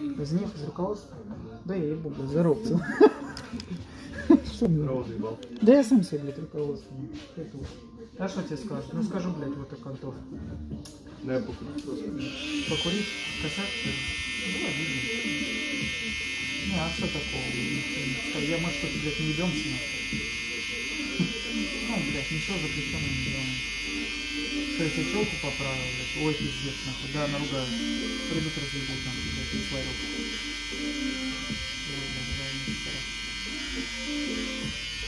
Из них, из руководства? Да я ебу, блядь, здоровцев. Что мне? Да я сам себе, блядь, руководство. А что тебе скажут? Ну скажу, блядь, вот такой Антон. Да я покурить просто. Покурить? Косяк? Ну, обидно. Не, а что такого? Я, может, что-то, блядь, не ведемся, нахуй. Ну, блядь, ничего запрещенного не делаем. Что, я тебе челку поправил, блядь? Ой, пиздец, нахуй. Да, наругаю. Придут разъебут, нахуй, блядь, не сварю.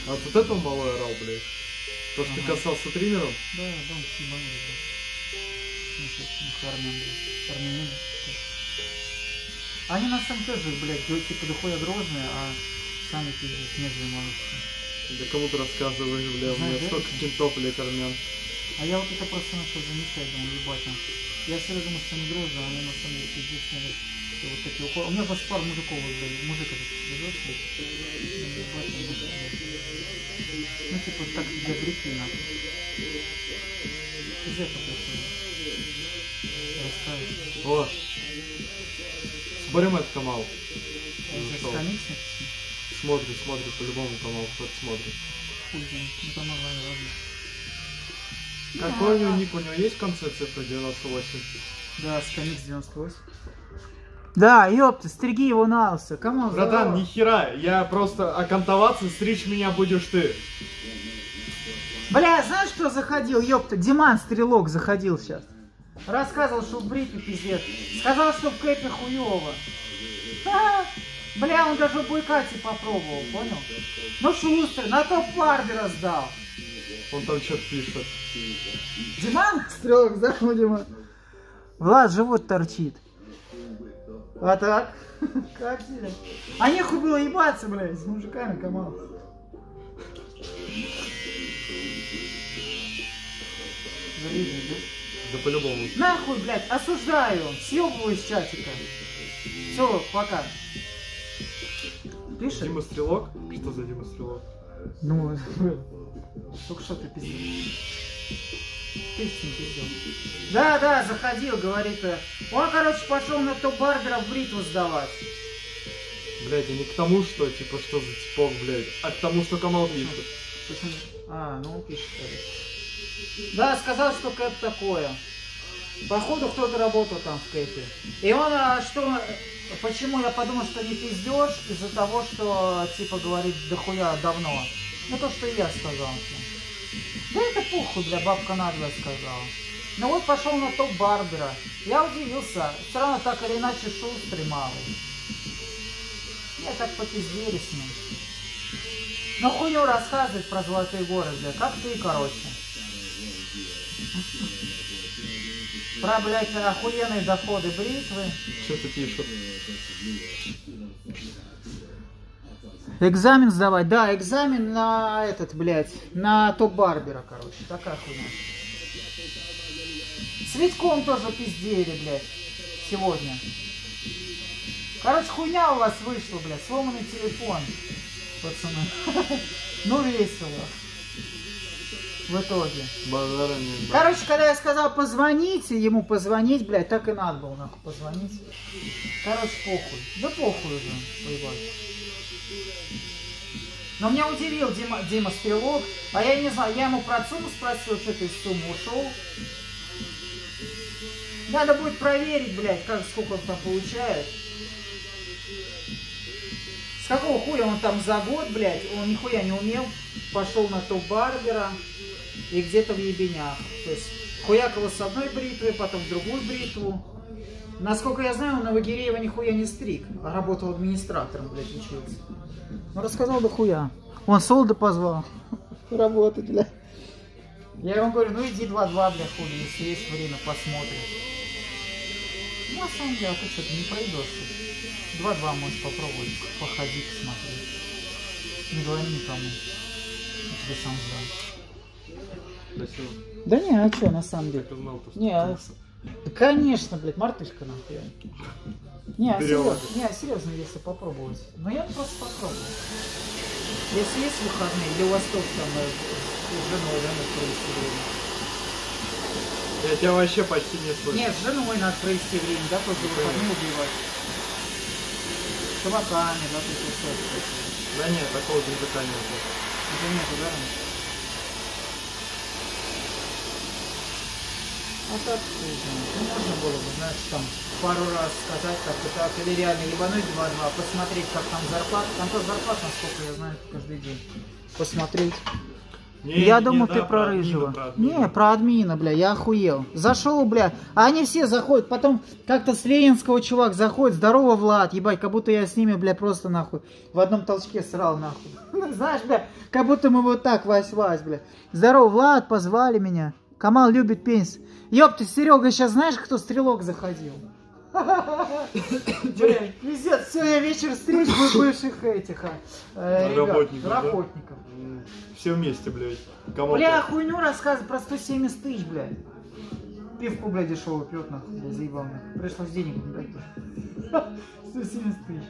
А вот этого малой орал, блядь. То, что ты Ага. касался тренером? Да, да, он съебанули, блядь. Сумасшедший, нахуй, армян, блядь. Армянин. Они на самом тоже, блядь, типа дохуя грозные, а сами пиздец, нежели малышки. Да кому ты рассказываешь, бля, у меня Знаешь, столько это? кентов, блядь, армян. А я вот это просто начал замечать, думаю, ебать. Я всегда думал, что они грозные, а они на самом деле и вот такие уходы. У меня просто пару мужиков, блядь, мужик этот блядь. Ну. Ну, типа, так для нахуй. Пиздец, как Расставить. О! Смотрим этот канал. Это? Смотрит, смотрит, по-любому канал кто-то смотрит. Хуй ну там онлайн разве. Какой у него ник? У него есть в конце цифра 98? Да, скамик 98. Да, ёпта, стриги его на лысо. Кому Братан, ни хера, я просто окантоваться, стричь меня будешь ты. Бля, знаешь, кто заходил? Ёпта, Диман Стрелок заходил сейчас. Рассказывал, что в брипе пиздец. Сказал, что в кэпе хуёво. А, Бля, он даже в бойкате попробовал, понял? Ну шустрый, на топ Барбера сдал. Он там что-то пишет. Диман? Стрелок, здорово, Дима. Влад живот торчит. А так? Как тебе? А нехуй было ебаться, блядь, с мужиками, Камал. Завидный, да? Да по-любому. Нахуй, блядь, осуждаю, съебываю из чатика. Все, пока. Пишет? Дима Стрелок? Что за Дима Стрелок? Ну, только что ты пиздил. Ты с ним пиздил. Да, да, заходил, говорит. э, Он, короче, пошел на топ барбера в бритву сдавать. Блять, а не к тому, что, типа, что за типок, блядь, а к тому, что Камал пишет. Почему? А, ну он пишет, короче. Да, сказал, что кэп такое. Походу кто-то работал там в кэпе. И он, а, что, почему я подумал, что не пиздешь, из-за того, что, типа, говорит, дохуя давно. Ну, то, что и я сказал. Да это похуй, бля, бабка наглая сказала. Ну вот пошел на топ Барбера. Я удивился. Все равно так или иначе шустрый малый. Я так попиздели с ним. Ну хуйню рассказывать про золотые горы, бля, как ты, короче. Про, блядь, охуенные доходы бритвы. Что-то пишет. Экзамен сдавать, да, экзамен на этот, блядь, на топ Барбера, короче, такая хуйня. С Витьком тоже пиздели, блядь, сегодня. Короче, хуйня у вас вышла, блядь, сломанный телефон, пацаны. Ну, весело. В итоге. Короче, когда я сказал позвоните, ему позвонить, блядь, так и надо было, нахуй, позвонить. Короче, похуй. Да похуй уже, поебать. Но меня удивил Дима, Дима Стрелок, а я не знаю, я ему про сумму спросил, что ты из суммы ушел. Надо будет проверить, блядь, как, сколько он там получает. С какого хуя он там за год, блядь, он нихуя не умел, пошел на топ Барбера и где-то в ебенях. То есть хуякало с одной бритвы, потом в другую бритву. Насколько я знаю, он Новогиреева нихуя не стриг, а работал администратором, блядь, учился. Ну рассказал да хуя. Он Солда позвал. Работать, блядь. Я ему говорю, ну иди 2-2, блядь, хули, если есть время, посмотрим. Ну, на самом деле, а ты что, ты не пройдешь. 2-2 можешь попробовать, походить, посмотреть. Не говори никому. Я тебе сам знаю. Да всё, Да не, а что, на самом деле? знал, Не, а- Да, конечно, блядь, мартышка нахуй. Не, а серьезно, не, а серьезно, если попробовать. Ну я просто попробую. Если есть выходные, или у вас тоже там э, с женой, да, надо провести время. Я тебя вообще почти не слышу. Нет, с женой надо провести время, да, тоже выходные убивать. чуваками, да, тусоваться. Да нет, такого пиздака нет. Это нету, да? А так, ну, можно было бы, знаешь, там пару раз сказать как-то так, или реально ебануть 2-2, посмотреть, как там зарплата. Там то зарплата, насколько я знаю, каждый день. Посмотреть. Не, я не, думал, да, ты про про админа, рыжего. про админа. не, про админа, бля, я охуел. Зашел, бля, а они все заходят. Потом как-то с Ленинского чувак заходит, здорово, Влад, ебать, как будто я с ними, бля, просто нахуй в одном толчке срал, нахуй. Ну, Знаешь, бля, как будто мы вот так, Вась-Вась, бля. Здорово, Влад, позвали меня. Камал любит пенс. Ёпта, Серега, сейчас знаешь, кто стрелок заходил? Бля, пиздец, сегодня вечер встреч бывших этих, а, э, ребят, Работников, работников. Все вместе, блядь. Кому Бля, хуйню рассказывай про 170 тысяч, блядь. Пивку, блядь, дешево пьет, нахуй, бля, заебал, нахуй. Пришлось денег дать тоже. 170 тысяч.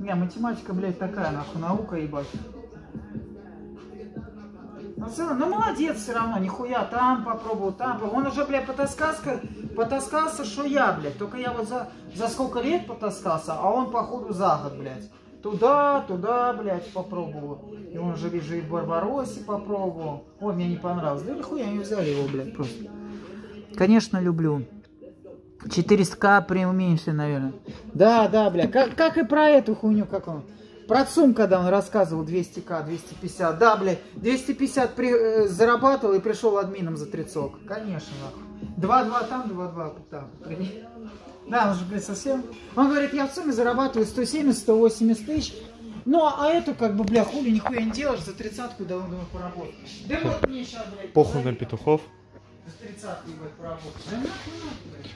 Не, математика, блядь, такая, нахуй, наука, ебать. Ну, в целом, ну, молодец все равно, нихуя, там попробовал, там. Он уже, блядь, потаскался, потаскался, что я, блядь. Только я вот за, за сколько лет потаскался, а он, походу, за год, блядь. Туда, туда, блядь, попробовал. И он же, вижу, и в Барбаросе попробовал. Ой, мне не понравилось. Да нихуя не взяли его, блядь, просто. Конечно, люблю. 400к преуменьшили, наверное. Да, да, бля. Как, как и про эту хуйню, как он. Про ЦУМ, когда он рассказывал 200к, 250. Да, блядь, 250 при, э, зарабатывал и пришел админом за трицок. Конечно, нахуй. 2-2 там, 2-2 там. Да, он же, блядь, совсем... Он говорит, я в ЦУМе зарабатываю 170-180 тысяч. Ну, а эту, как бы, бля, хули нихуя не делаешь, за тридцатку давно думаю поработать. Да вот мне сейчас, блядь, Похуй на петухов. За тридцатку, ебать, поработать. Да нахуй.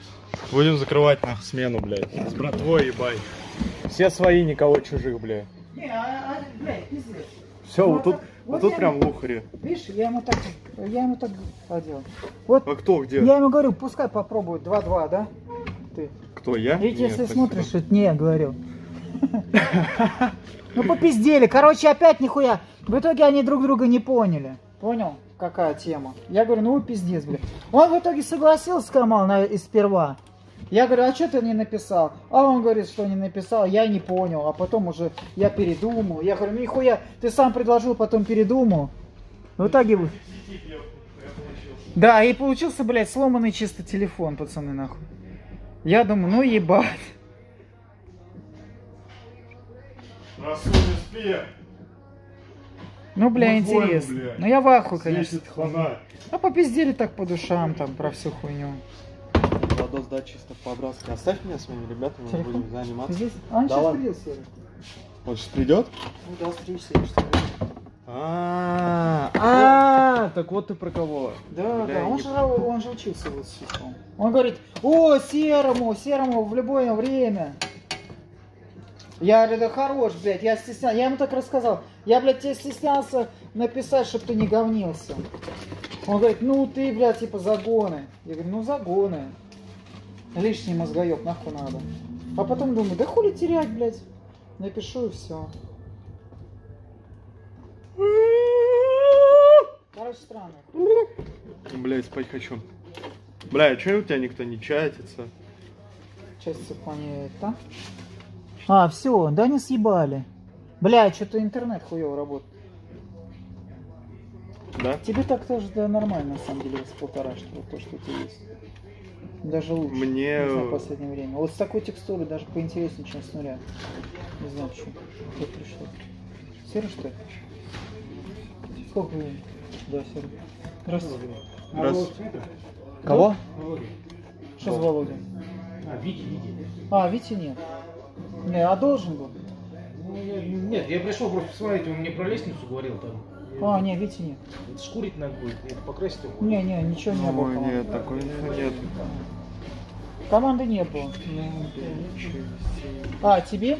Будем закрывать нахуй смену, блядь. С братвой, ебай. Все свои, никого чужих, блядь. Не, а, а, блядь, пиздец. Все, Ну, вот тут, вот вот тут я- прям лухари. Видишь, я ему так, я ему так поделал. Вот, А кто где? я ему говорю, пускай попробует 2-2, да? Ты. Кто, я? Ведь Нет, если спасибо. смотришь, это не я говорил. Ну попиздели. Короче, опять нихуя. В итоге они друг друга не поняли. Понял? Какая тема? Я говорю, ну пиздец, бля. Он в итоге согласился, Камал, на, и сперва. Я говорю, а что ты не написал? А он говорит, что не написал, я не понял. А потом уже я передумал. Я говорю, ну нихуя, ты сам предложил, потом передумал. В итоге вы... Да, и получился, блядь, сломанный чисто телефон, пацаны, нахуй. Я думаю, ну ебать. Ну, бля, Ну, больно, интересно. бля. Ну, я в ахуе, конечно. Ну, попиздели так по душам, там, про всю хуйню. Владос, да, чисто по-братски. Оставь меня с моими ребятами, мы будем заниматься. Здесь? А он Да сейчас ладно. придет, Серый. Он сейчас придет? Ну, да, или что ли. А, а, так вот ты про кого. Да, да, он же, он же учился вот с. Он говорит, о, Серому, Серому в любое время. Я говорю, да хорош, блядь, я стеснялся. Я ему так рассказал. Я, блядь, тебе стеснялся написать, чтобы ты не говнился. Он говорит, ну ты, блядь, типа загоны. Я говорю, ну загоны. Лишний мозгоеб, нахуй надо. А потом думаю, да хули терять, блядь. Напишу и все. Короче, странно. Блять, спать хочу. Бля, а чё у тебя никто не чатится? Часть в плане там. А, все, да не съебали. Бля, что-то интернет хуево работает. Да? Тебе так тоже да, нормально, на самом деле, с полтора, что вот то, что у тебя есть. Даже лучше. Мне- Не знаю, в последнее время. Вот с такой текстурой даже поинтереснее, чем с нуля. Не знаю, почему. Кто пришел? Серый, что ли? Сколько времени? Да, Серый. Здравствуйте. Раз. Кого? Володя. Что с Володей? А, Витя, Витя. А, Вити нет. Не, а должен был. Ну, я- нет, я пришел просто посмотреть, он мне про лестницу говорил там. А, не, Вити нет. Это шкурить надо будет, это покрасить его. Не, не, ничего не было. Ой, нет, такой нет. Команды не было. А, тебе?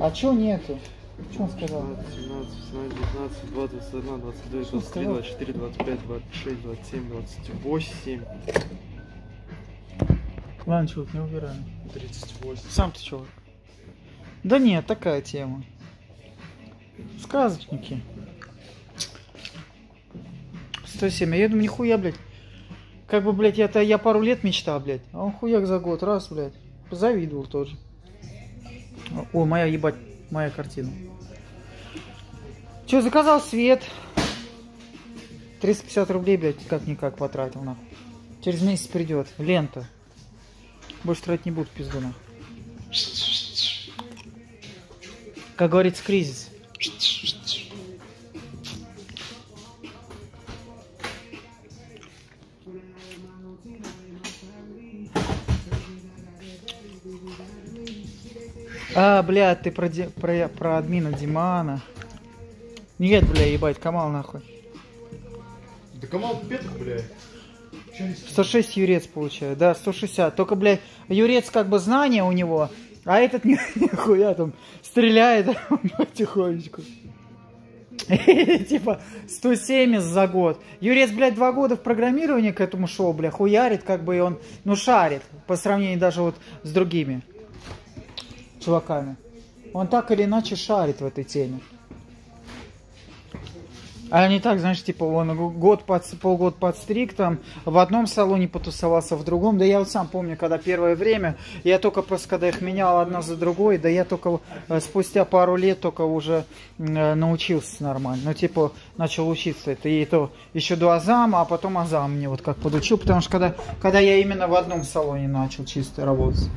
А чё нету? Что он сказал? 17, 18, 19, 20, 21, 22, Что 23, сказал? 24, 25, 26, 27, 28. Ладно, чувак, не убираем. 38. Сам ты чувак. Да нет, такая тема. Сказочники. 107. Я думаю, нихуя, блядь. Как бы, блядь, я-то я пару лет мечтал, блядь. А он хуяк за год, раз, блядь. позавидовал тоже. О, моя ебать, моя картина. Че, заказал свет. 350 рублей, блядь, как-никак потратил, нахуй. Через месяц придет. Лента. Больше тратить не буду, пизду, нахуй. Как говорится, кризис. А, блядь, ты про, Ди- про, про админа Димана. Нет, бля, ебать, Камал нахуй. Да Камал петух, не 106 юрец получает, да, 160. Только, блядь, юрец как бы знания у него, а этот ни- нихуя там стреляет потихонечку. Типа 170 за год. Юрец, блядь, два года в программировании к этому шоу, бля, хуярит, как бы и он, ну, шарит, по сравнению даже вот с другими чуваками. Он так или иначе шарит в этой теме. А не так, знаешь, типа, он год под, полгода подстриг, там, в одном салоне потусовался, в другом. Да я вот сам помню, когда первое время, я только просто, когда их менял одна за другой, да я только э, спустя пару лет только уже э, научился нормально. Ну, типа, начал учиться это. И то еще до Азама, а потом Азам мне вот как подучил, потому что когда, когда я именно в одном салоне начал чисто работать.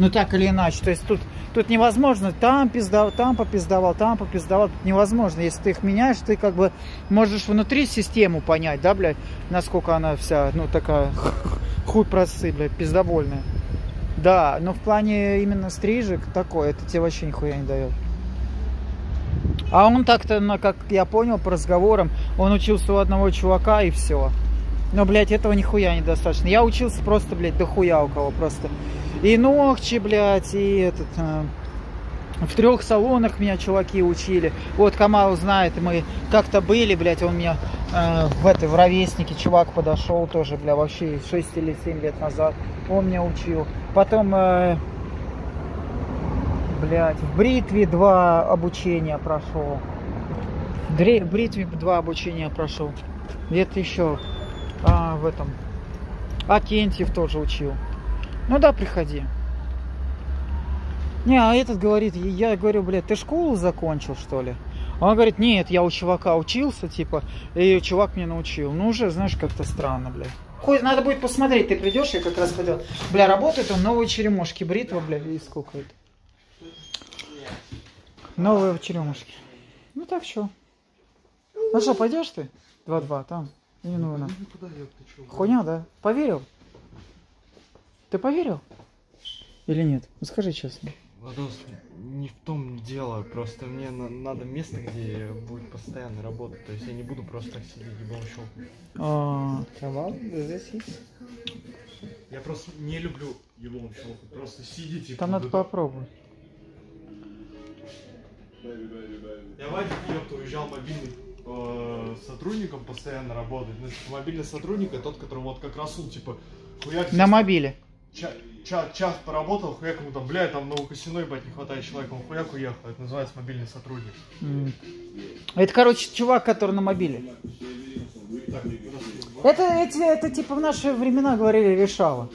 Ну так или иначе. То есть тут, тут невозможно там пиздавал, там попиздавал, там попиздавал. Тут невозможно. Если ты их меняешь, ты как бы можешь внутри систему понять, да, блядь, насколько она вся, ну, такая хуй просы, блядь, пиздобольная. Да, но в плане именно стрижек такой, это тебе вообще нихуя не дает. А он так-то, ну, как я понял по разговорам, он учился у одного чувака и все. Но, блядь, этого нихуя недостаточно. Я учился просто, блядь, дохуя кого просто. И ногти, блядь, и этот... э, в трех салонах меня чуваки учили. Вот Камал знает, мы как-то были, блядь, он меня э, в этой, в ровеснике чувак подошел тоже, бля, вообще 6 или 7 лет назад. Он меня учил. Потом, э, блядь, в бритве два обучения прошел. В бритве два обучения прошел. Где-то еще а, в этом. Акентьев тоже учил. Ну да, приходи. Не, а этот говорит, я говорю, блядь, ты школу закончил, что ли? Он говорит, нет, я у чувака учился, типа, и чувак меня научил. Ну, уже, знаешь, как-то странно, блядь. Хоть надо будет посмотреть, ты придешь, я как раз хотел. Бля, работает он, новые черемушки, бритва, бля, и сколько это? Новые черемушки. Ну так что? Ну что, пойдешь ты? 2-2, там. Не нужно. Хуйня, да? Поверил? Ты поверил? Или нет? Ну скажи честно. Владос, не в том дело, просто мне на- надо место, где будет постоянно работать. То есть я не буду просто так сидеть щелкать. А, Камал, здесь есть. Я просто не люблю ебал щелкать. Просто сидеть и... там надо попробовать. Я Вадик, ёпта, уезжал мобильный э, сотрудником постоянно работать. Ну, типа, мобильный сотрудник, это тот, который вот как Расул, типа, хуяк... На мобиле. Ча- ча- час поработал, хуяк ему там, бля, там на Косиной, ебать, не хватает человека, он хуяк уехал. Это называется мобильный сотрудник. М. Это, короче, чувак, который на мобиле. Так, Это, эти, это типа в наши времена говорили решало.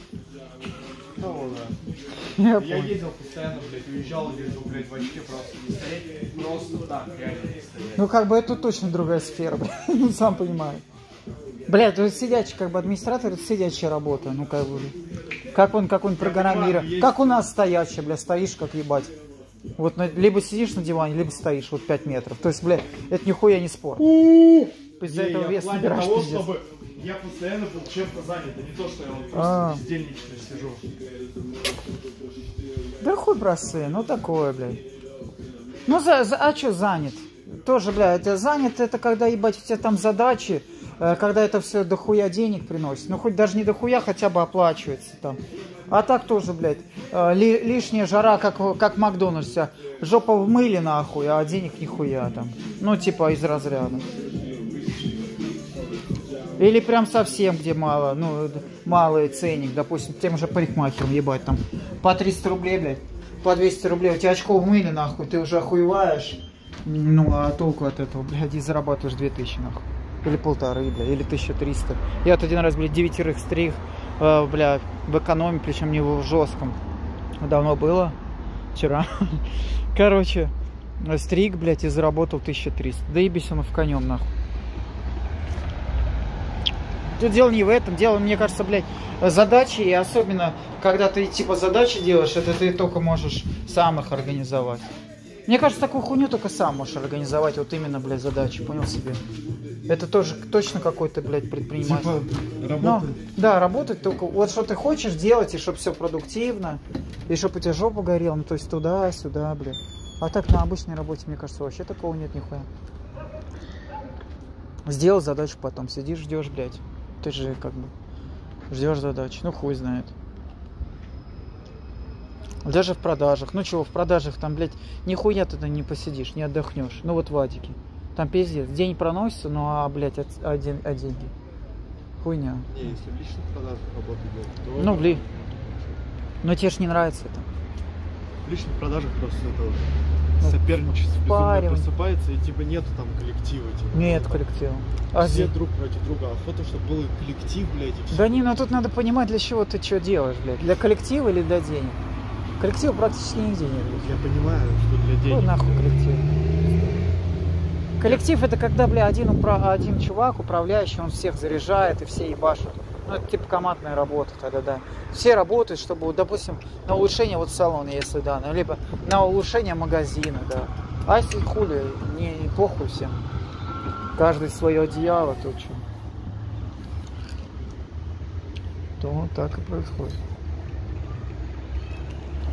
Того, да. Я ездил постоянно, блядь, уезжал, ездил, блядь, в очке просто не стоять. Просто так, реально не стоять. Ну, как бы это точно другая сфера, блядь. ну, сам понимаю. Бля, то есть сидячий, как бы администратор, это сидячая работа, ну, как бы. Как он, как он программирует. есть- Как у нас стоячая, бля, стоишь, как ебать. Вот на- либо сидишь на диване, либо стоишь, вот 5 метров. То есть, бля, это нихуя не спор. Из-за этого вес набираешь того, пиздец. чтобы я постоянно был чем-то занят, а не то, что я вот просто А. бездельнично сижу. Да хуй бросы, ну такое, блядь. Ну, за, за- а что занят? Тоже, бля, это занят, это когда, ебать, у тебя там задачи, э, когда это все дохуя денег приносит. Ну, хоть даже не дохуя, хотя бы оплачивается там. А так тоже, блядь, э, ли- лишняя жара, как, как в Макдональдсе. Жопа в мыле, нахуй, а денег нихуя там. Ну, типа, из разряда. Или прям совсем, где мало, ну, малый ценник, допустим, тем же парикмахером, ебать, там, по 300 рублей, блядь, по 200 рублей, у тебя очко в мыле, нахуй, ты уже охуеваешь, ну, а толку от этого, блядь, и зарабатываешь 2000, нахуй, или полторы, бля, или 1300. Я вот один раз, блядь, девятерых стриг, э, бля, в экономе, причем не в жестком, Давно было. Вчера. Короче, стриг, блядь, и заработал 1300. Да ебись он в конем, нахуй. Тут дело не в этом, дело, мне кажется, блядь, задачи, и особенно, когда ты, типа, задачи делаешь, это ты только можешь сам их организовать. Мне кажется, такую хуйню только сам можешь организовать, вот именно, блядь, задачи, понял себе? Это тоже точно какой-то, блядь, предприниматель. Типа, Но, работает. да, работать только, вот что ты хочешь делать, и чтобы все продуктивно, и чтобы у тебя жопа горела, ну, то есть туда-сюда, блядь. А так на обычной работе, мне кажется, вообще такого нет нихуя. Сделал задачу потом, сидишь, ждешь, блядь. Ты же как бы ждешь задачи. Ну хуй знает. Даже в продажах. Ну чего, в продажах там, блядь, нихуя ты там не посидишь, не отдохнешь. Ну вот в Адике. Там пиздец. День проносится, ну а, блядь, от- а, ден- а деньги? Хуйня. Не, если в личных продажах работать делать, то Ну, блин. Но тебе ж не нравится это. В личных продажах просто это Ну, соперничество безумно впаривание. просыпается, и типа нету там коллектива. Типа, Нет Вот коллектива. А Все здесь- друг против друга. Охота, чтобы был коллектив, блядь, и все. Да не, ну тут надо понимать, для чего ты что делаешь, блядь. Для коллектива или для денег? Коллектива практически нигде нет, блядь. Я понимаю, что для денег. нахуй коллектив? Коллектив это когда, бля, один, упра- один чувак, управляющий, он всех заряжает и все ебашут. Ну, это типа командная работа тогда, да. Все работают, чтобы, вот, допустим, на улучшение вот салона, если да, ну, либо на улучшение магазина, да. А если хули, не, не похуй всем. Каждый свое одеяло, то что. То вот так и происходит.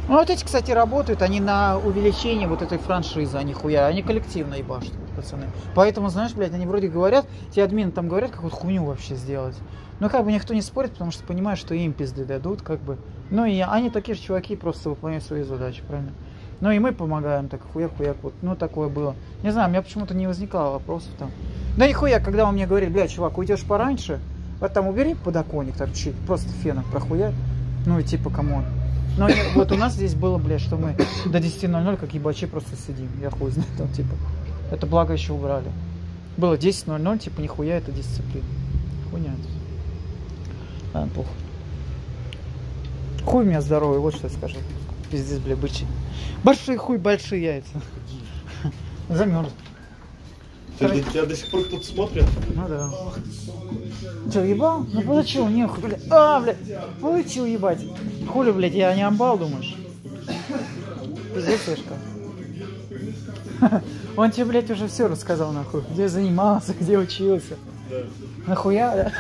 Ну вот эти, кстати, работают, они на увеличение вот этой франшизы, а нихуя, они коллективно ебашут, пацаны. Поэтому, знаешь, блядь, они вроде говорят, те админы там говорят, какую хуйню вообще сделать. Ну, как бы никто не спорит, потому что понимают, что им пизды дадут, как бы. Ну, и они такие же чуваки, просто выполняют свои задачи, правильно? Ну, и мы помогаем, так хуяк-хуяк, вот, ну, такое было. Не знаю, у меня почему-то не возникало вопросов там. Да нихуя, когда он мне говорит, блядь, чувак, уйдешь пораньше, вот там убери подоконник, там чуть просто феном прохуять, ну, и типа, come on. Но вот у нас здесь было, блядь, что мы до 10.00 как ебачи просто сидим. Я хуй знает, там, типа. Это благо еще убрали. Было 10.00, типа, нихуя это дисциплина. Хуйня Ладно, похуй. Хуй у меня здоровый, вот что я скажу. Пиздец, бля, бычий. Большой хуй, большие яйца. Замерз. Тебя, тебя до сих пор кто-то смотрит? Ну да. Че, ебал? Ну получил, нехуй, блядь. А, блядь, получил, ебать. Хули, блядь, я не амбал, думаешь? Пиздец, слышка. Он тебе, блядь, уже все рассказал, нахуй. Где занимался, где учился. Да. Нахуя, да?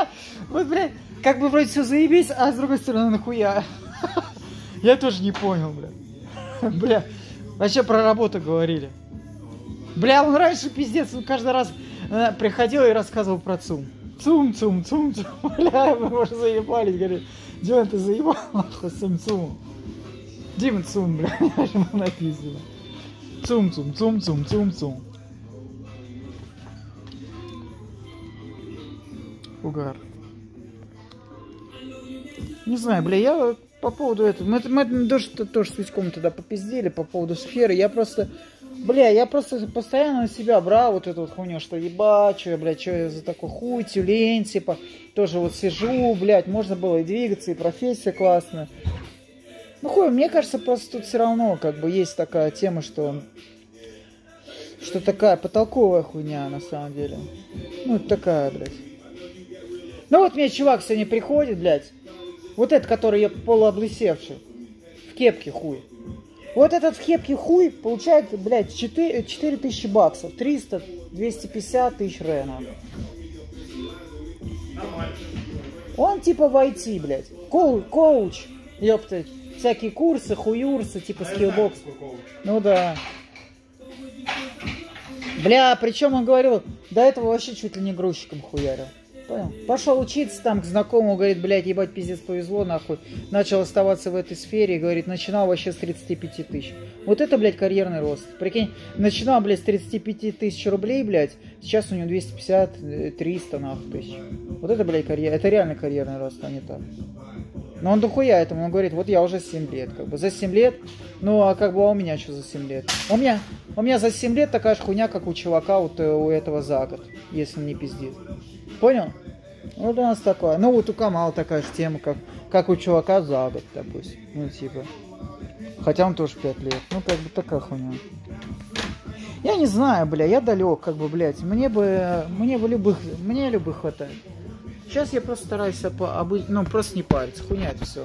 Вот, блядь, как бы вроде все заебись, а с другой стороны, нахуя? Я тоже не понял, бля. Бля, вообще про работу говорили. Бля, он раньше пиздец, он каждый раз э, приходил и рассказывал про ЦУМ. ЦУМ, ЦУМ, ЦУМ, ЦУМ. Бля, мы уже заебались, говорит. Димон, ты заебал, нахуй, этим ЦУМом. Дима ЦУМ, бля, я же ему написано. ЦУМ, ЦУМ, ЦУМ, ЦУМ, ЦУМ, ЦУМ. Угар. Не знаю, бля, я по поводу этого... Мы, мы тоже, тоже с Витьком тогда попиздели по поводу сферы. Я просто... Бля, я просто постоянно на себя брал вот эту вот хуйню, что ебать, что я, блядь, что я за такой хуй, тюлень, типа, тоже вот сижу, блядь, можно было и двигаться, и профессия классная. Ну хуй, мне кажется, просто тут все равно как бы есть такая тема, что что такая потолковая хуйня на самом деле. Ну, такая, блядь. Ну вот мне чувак сегодня приходит, блядь. Вот этот, который я полуоблысевший. В кепке хуй. Вот этот в кепке хуй получает, блядь, 4, 4 тысячи баксов. 300, 250 тысяч рена. Он типа в IT, блядь. Коу- коуч. Ёпта. Всякие курсы, хуюрсы, типа Skillbox. Ну да. Бля, причем он говорил, до этого вообще чуть ли не грузчиком хуярил. Понял? Пошел учиться там к знакомому, говорит, блядь, ебать, пиздец, повезло, нахуй. Начал оставаться в этой сфере, говорит, начинал вообще с 35 тысяч. Вот это, блядь, карьерный рост. Прикинь, начинал, блядь, с 35 тысяч рублей, блядь, сейчас у него 250-300, нахуй, тысяч. Вот это, блядь, карьера, это реально карьерный рост, а не так. Но он дохуя этому, он говорит, вот я уже 7 лет, как бы, за 7 лет, ну, а как бы, а у меня что за 7 лет? У меня, у меня за 7 лет такая же хуйня, как у чувака вот э, у этого за год, если не пиздит. Понял? Вот у нас такое. Ну, вот у Камала такая же тема, как, Как у чувака за год, допустим. Ну, типа. Хотя он тоже 5 лет. Ну, как бы такая хуйня. Я не знаю, бля, я далек, как бы, блядь. Мне бы, мне бы любых, мне любых хватает. Сейчас я просто стараюсь обы- ну, просто не париться, хуйня это все.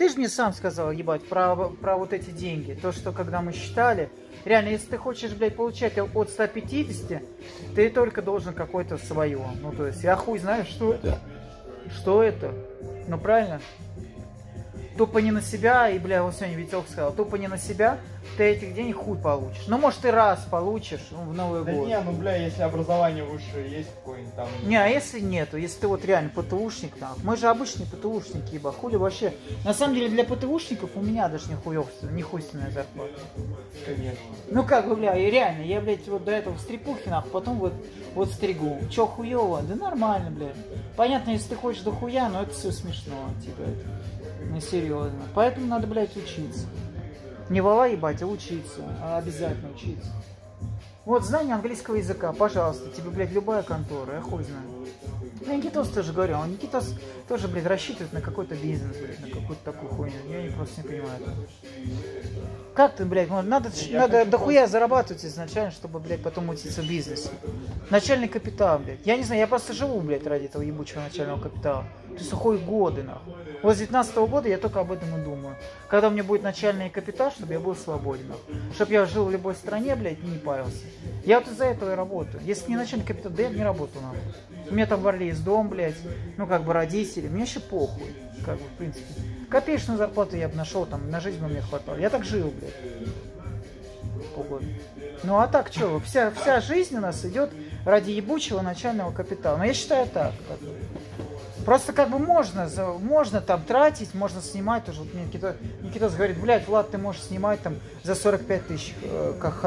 Ты же мне сам сказал, ебать, про, про вот эти деньги. То, что когда мы считали, реально, если ты хочешь, блядь, получать от 150, ты только должен какое-то свое. Ну, то есть, я хуй знаю, что это. Что это? Ну, правильно? Тупо не на себя, и, бля, вот сегодня Витек сказал, тупо не на себя, ты этих денег хуй получишь. Ну, может, ты раз получишь ну, в Новый Да год. не, ну бля, если образование высшее есть какое-нибудь там. Не, а если нету, если ты вот реально ПТУшник, там, мы же обычные ПТУшники, ебать, хули вообще. На самом деле для ПТУшников у меня даже не хуёвственная, не хуйственная зарплата. Конечно. Ну как бы, бля, и реально, я, блядь, вот до этого в стрипухе, нахуй, потом вот, вот стригу. Чё хуёво? Да нормально, блядь. Понятно, если ты хочешь до хуя, но это все смешно, типа, это, ну серьезно. Поэтому надо, блядь, учиться. Не вала ебать, а учиться. А обязательно учиться. Вот знание английского языка, пожалуйста, тебе, блядь, любая контора, я хуй знаю. Я Никитос тоже говорю, он Никитос тоже, блядь, рассчитывает на какой-то бизнес, блядь, на какую-то такую хуйню. Я не просто не понимаю этого. Как ты, блядь, надо, Я надо дохуя зарабатывать изначально, чтобы, блядь, потом учиться в бизнесе. Начальный капитал, блядь. Я не знаю, я просто живу, блядь, ради этого ебучего начального капитала. Ты сухой годы, нахуй. Вот с 19 года я только об этом и думаю. Когда у меня будет начальный капитал, чтобы я был свободен. Чтобы я жил в любой стране, блядь, и не парился. Я вот из-за этого и работаю. Если не начальный капитал, да я бы не работал, нахуй. У меня там в Орле есть дом, блядь, ну, как бы родители. Мне еще похуй, как бы, в принципе. Копеечную зарплату я бы нашел, там, на жизнь бы мне хватало. Я так жил, блядь. Полгода. Ну а так что, вся, вся жизнь у нас идет ради ебучего начального капитала. Но я считаю так. Как. Просто как бы можно, можно там тратить, можно снимать. Тоже вот Никита, Никитос говорит, блядь, Влад, ты можешь снимать там за 45 тысяч, э, как.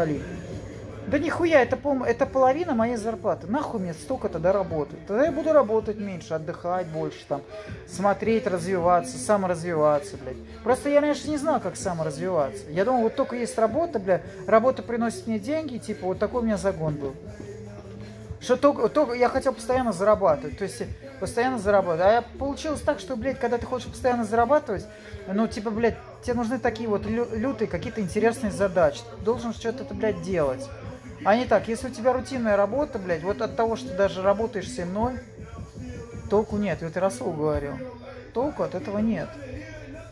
Да нихуя, это, пол- это половина моей зарплаты. Нахуй мне столько тогда работать? Тогда я буду работать меньше, отдыхать больше, там, смотреть, развиваться, саморазвиваться, блядь. Просто я раньше не знал, как саморазвиваться. Я думал, вот только есть работа, бля, работа приносит мне деньги, типа, вот такой у меня загон был. Что только, только я хотел постоянно зарабатывать, то есть постоянно зарабатывать. А я получилось так, что, блядь, когда ты хочешь постоянно зарабатывать, ну, типа, блядь, тебе нужны такие вот лю- лютые какие-то интересные задачи. Ты должен что-то, блядь, делать. А не так, если у тебя рутинная работа, блядь, вот от того, что даже работаешь 7-0, толку нет. Вот и Расул говорил. Толку от этого нет.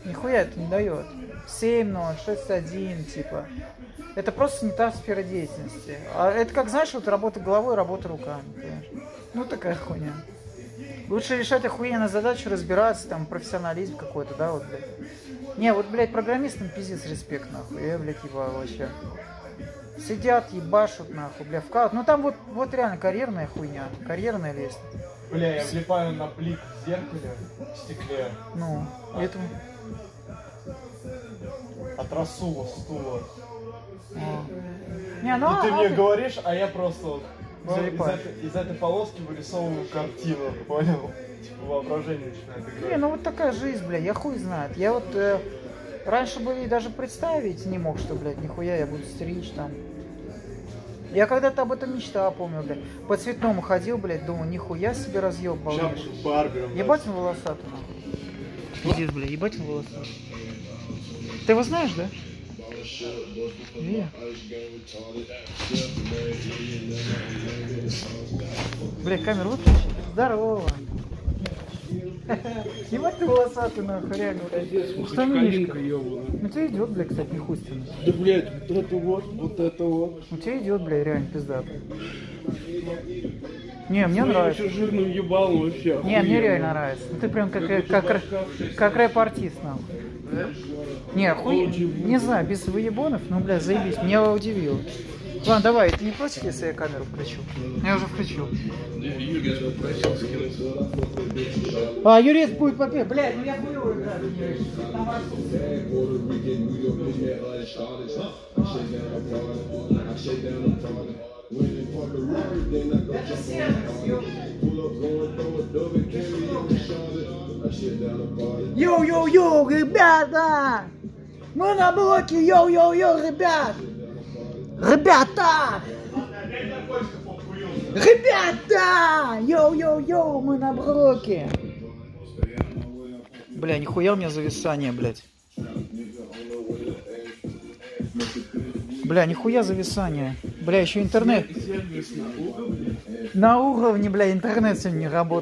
Нихуя это не дает. 7-0, 6-1, типа. Это просто не та сфера деятельности. А это как, знаешь, вот работа головой, работа руками, понимаешь? Ну, такая хуйня. Лучше решать охуенно задачу, разбираться, там, профессионализм какой-то, да, вот, блядь. Не, вот, блядь, программистам пиздец респект, нахуй. Я, блядь, ебал вообще. Сидят, ебашут, нахуй, бля, вкалывают. Ну, там вот, вот реально карьерная хуйня, карьерная лестница. Бля, я влипаю на плик в зеркале, в стекле, Ну, это... от Расула стула. а. Не, ну, И ты а- мне а- говоришь, а я просто вот Залипаешь. этой, из этой полоски вырисовываю картину, понял? Типа воображение начинает Не, играть. ну вот такая жизнь, бля, я хуй знает. Я вот э, раньше бы и даже представить не мог, что, блядь, нихуя я буду стричь там. Я когда-то об этом мечтал, помню, блядь. По цветному ходил, блядь, думаю, нихуя себе разъеб балдеж. Сейчас барбером. Ебать он волосатый, нахуй. Пиздец, бля, ебать он волосатый. Ты его знаешь, да? Бля, камеру выключи. Здорово. Ебать ты волосатый, нахуй, реально. Что Мишка? Ну тебе идет, бля, кстати, нехуйственно. Да, блядь, вот это вот, вот это вот. Ну тебе идет, бля, реально пиздато. Не, мне нравится. Еще жирным ебалом вообще. Не, мне реально нравится. Ну ты прям как, как, как, как рэп-артист, нахуй. Не, хуй, не знаю, без выебонов, ну, бля, заебись, меня удивило. Ладно, давай, ты не против, если я камеру включу? Я уже включил. А, Юрец будет попеть. Блядь, ну я играю. Там Это сервис, Йоу-йоу-йоу, ребята! Мы на блоке, йоу-йоу-йоу, ребят! Ребята! Ребята! Йоу-йоу-йоу, мы на блоке! Бля, нихуя у меня зависание, блядь. Бля, нихуя зависание. Бля, еще интернет. На уровне, бля, интернет сегодня не работает.